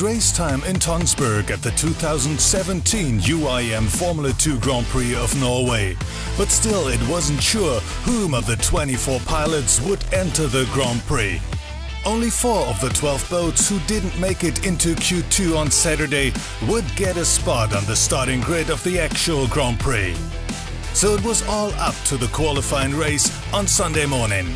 race time in Tonsberg at the 2017 UIM Formula 2 Grand Prix of Norway. But still, it wasn't sure whom of the 24 pilots would enter the Grand Prix. Only four of the 12 boats who didn't make it into Q2 on Saturday would get a spot on the starting grid of the actual Grand Prix. So it was all up to the qualifying race on Sunday morning.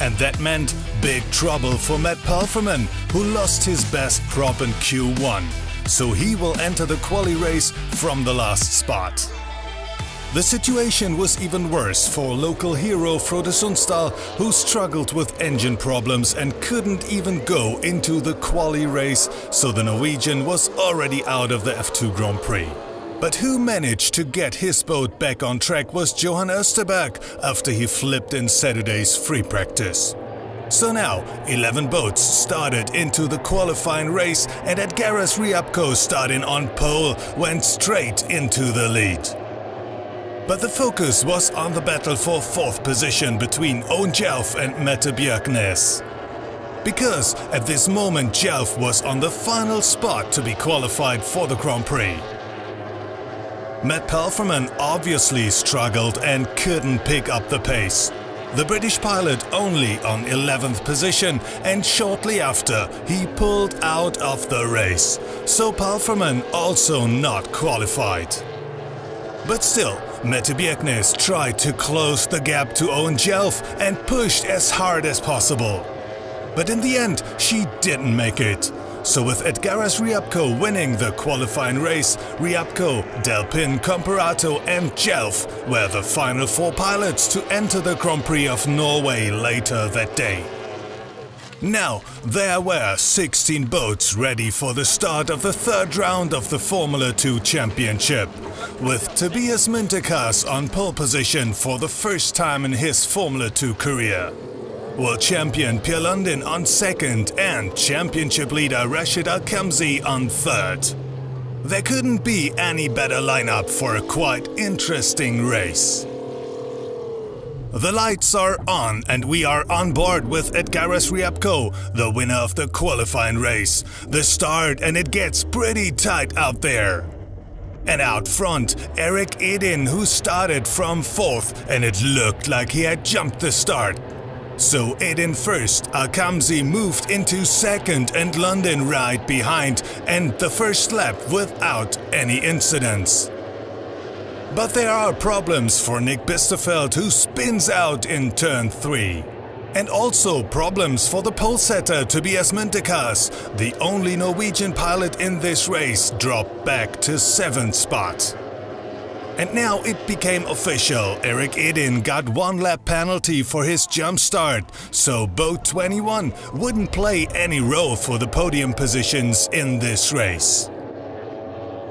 And that meant big trouble for Matt Palfreman, who lost his best prop in Q1. So he will enter the quali race from the last spot. The situation was even worse for local hero Frode Sundstad, who struggled with engine problems and couldn't even go into the quali race, so the Norwegian was already out of the F2 Grand Prix. But who managed to get his boat back on track was Johan Oesterberg after he flipped in Saturday's free practice. So now, 11 boats started into the qualifying race and Edgaras Riabko starting on pole went straight into the lead. But the focus was on the battle for fourth position between Owen Jelf and Mette Bjerknes. Because at this moment Jelf was on the final spot to be qualified for the Grand Prix. Matt Palfreman obviously struggled and couldn't pick up the pace. The British pilot only on 11th position and shortly after he pulled out of the race, so Palfreman also not qualified. But still, Mette tried to close the gap to Owen Jelf and pushed as hard as possible. But in the end, she didn't make it. So with Edgaras Riabko winning the qualifying race, Riabko, Delpin, Comparato and Jelf were the final four pilots to enter the Grand Prix of Norway later that day. Now, there were 16 boats ready for the start of the third round of the Formula 2 Championship, with Tobias Minterkas on pole position for the first time in his Formula 2 career. World champion Pierre Lundin on second and championship leader Rashid Al-Khamzi on third. There couldn't be any better lineup for a quite interesting race. The lights are on and we are on board with Edgaras Riabko, the winner of the qualifying race. The start and it gets pretty tight out there. And out front, Erik Edin who started from fourth and it looked like he had jumped the start. So Edin first, uh, Al-Khamzi moved into second and Lundin right behind and the first lap without any incidents. But there are problems for Nick Biesterfeldt who spins out in turn 3. And also problems for the pole setter Tobias Minterkas, the only Norwegian pilot in this race, dropped back to 7th spot. And now it became official. Erik Edin got one lap penalty for his jump start, so boat 21 wouldn't play any role for the podium positions in this race.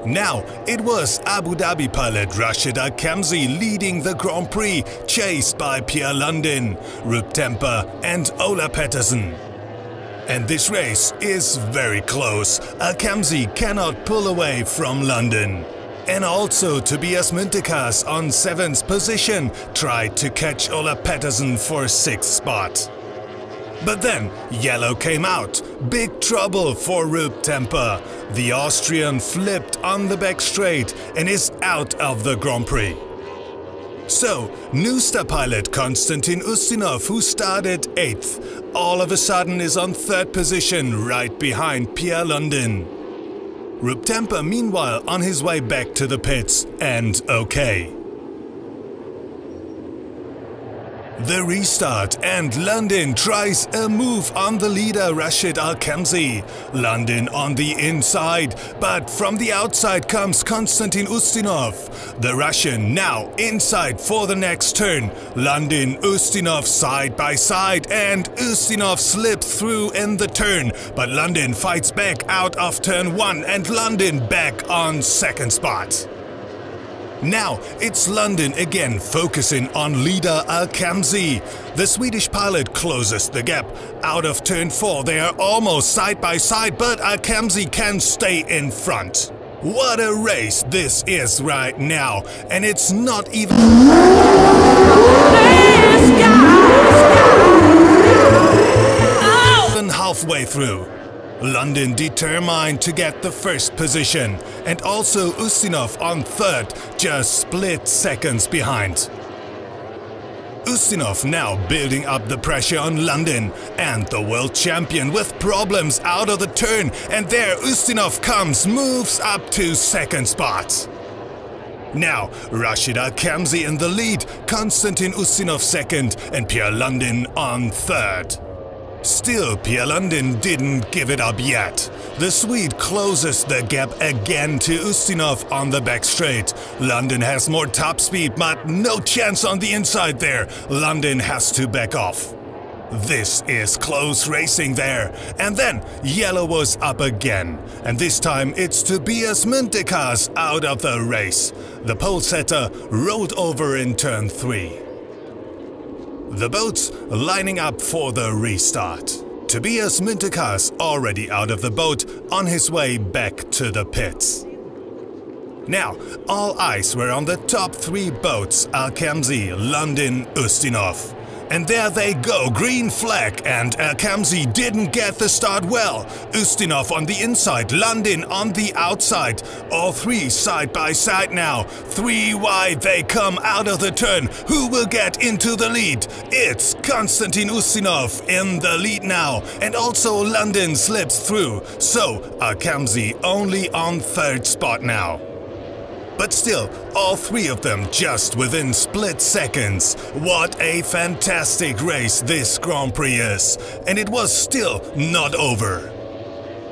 Now, it was Abu Dhabi pilot Rashid Al-Khamzi leading the Grand Prix, chased by Pierre Lundin, Rup Temper and Ola Pettersen. And this race is very close. Al-Khamzi cannot pull away from Lundin. And also Tobias Minterkas on 7th position tried to catch Ola Pettersen for 6th spot. But then yellow came out. Big trouble for Rup Temper. The Austrian flipped on the back straight and is out of the Grand Prix. So, new star pilot Konstantin Ustinov, who started 8th, all of a sudden is on 3rd position right behind Pierre Lundin. Rup Temper meanwhile on his way back to the pits and okay. The restart and Lundin tries a move on the leader Rashid Al-Khamzi. Lundin on the inside, but from the outside comes Konstantin Ustinov. The Russian now inside for the next turn. Lundin, Ustinov side by side and Ustinov slips through in the turn. But Lundin fights back out of turn 1 and Lundin back on second spot. Now it's Lundin again focusing on leader Al-Khamzi. The Swedish pilot closes the gap. Out of turn 4 they are almost side by side but Al-Khamzi can stay in front. What a race this is right now and it's not even halfway through. Lundin determined to get the first position, and also Ustinov on third, just split seconds behind. Ustinov now building up the pressure on Lundin and the world champion with problems out of the turn and there Ustinov comes, moves up to second spot. Now, Rashida Al-Khamzi in the lead, Konstantin Ustinov second and Pierre London on third. Still, Lundin didn't give it up yet. The Swede closes the gap again to Ustinov on the back straight. Lundin has more top speed, but no chance on the inside there. Lundin has to back off. This is close racing there. And then yellow was up again. And this time it's Tobias Muntekas out of the race. The pole setter rolled over in turn 3. The boats lining up for the restart. Tobias Muntekas already out of the boat on his way back to the pits. Now, all eyes were on the top three boats Al-Khamzi, Lundin, Ustinov. And there they go, green flag, and uh, Al-Khamzi didn't get the start well. Ustinov on the inside, Lundin on the outside. All three side by side now. Three wide, they come out of the turn. Who will get into the lead? It's Konstantin Ustinov in the lead now. And also Lundin slips through. So uh, Al-Khamzi only on third spot now. But still, all three of them just within split seconds. What a fantastic race this Grand Prix is. And it was still not over.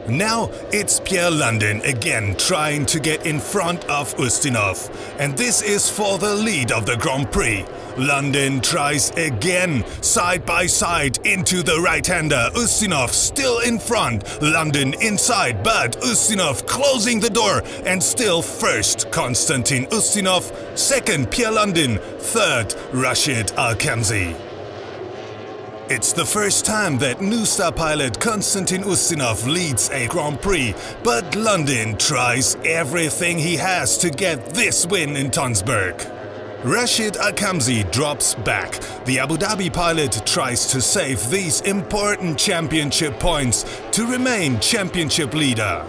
Now it's Pierre Lundin again trying to get in front of Ustinov. And this is for the lead of the Grand Prix. Lundin tries again, side by side into the right-hander. Ustinov still in front. Lundin inside, but Ustinov closing the door. And still first, Konstantin Ustinov. Second, Pierre Lundin. Third, Rashid Al-Khamzi. It's the first time that new star pilot Konstantin Ustinov leads a Grand Prix, but Lundin tries everything he has to get this win in Tonsberg. Rashid Al-Khamzi drops back. The Abu Dhabi pilot tries to save these important championship points to remain championship leader.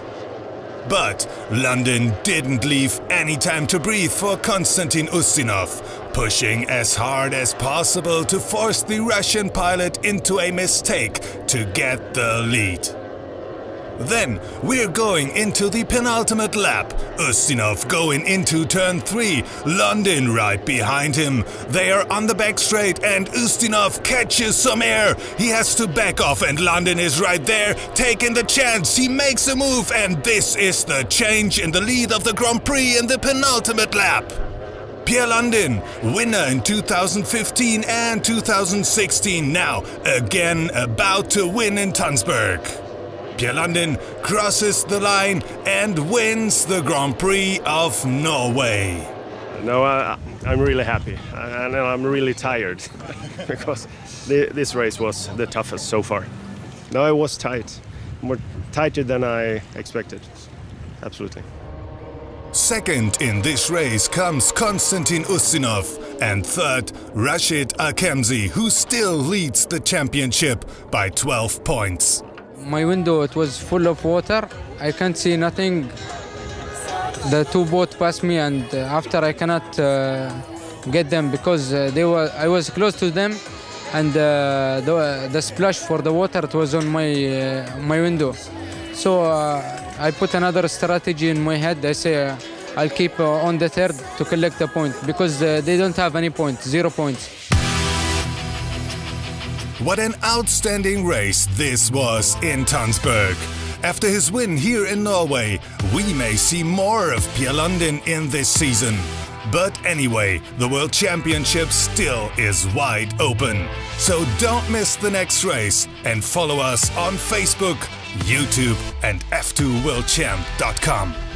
But Lundin didn't leave any time to breathe for Konstantin Ustinov, pushing as hard as possible to force the Russian pilot into a mistake to get the lead. Then we're going into the penultimate lap. Ustinov going into turn 3, Lundin right behind him. They are on the back straight and Ustinov catches some air. He has to back off and Lundin is right there taking the chance. He makes a move and this is the change in the lead of the Grand Prix in the penultimate lap. Pierre Lundin, winner in 2015 and 2016, now again about to win in Tonsberg. Pierre Lundin crosses the line and wins the Grand Prix of Norway. No, uh, I'm really happy and I'm really tired because this race was the toughest so far. No, it was tight, more tighter than I expected. Absolutely. Second in this race comes Konstantin Ustinov and third Rashid Al-Khamzi who still leads the championship by 12 points. My window it was full of water. I can't see nothing. The two boat passed me and uh, after i cannot uh, get them because uh, they were i was close to them and uh, the, the splash for the water it was on my uh, my window. So uh, i put another strategy in my head i say uh, i'll keep uh, on the third to collect the point because uh, they don't have any points zero points what an outstanding race this was in Tonsberg. After his win here in Norway, we may see more of Pierre Lundin in this season. But anyway, the World Championship still is wide open. So don't miss the next race and follow us on Facebook, YouTube and f2worldchamp.com.